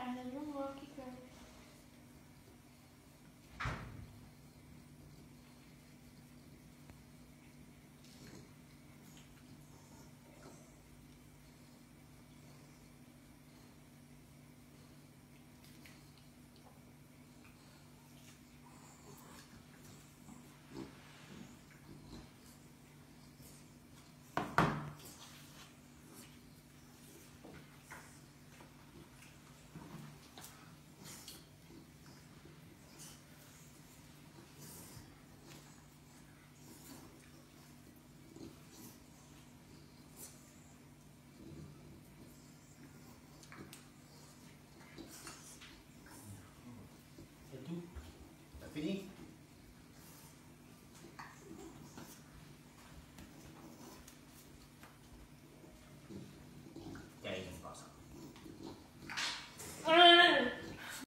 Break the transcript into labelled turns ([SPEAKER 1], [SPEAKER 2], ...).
[SPEAKER 1] and the room will keep.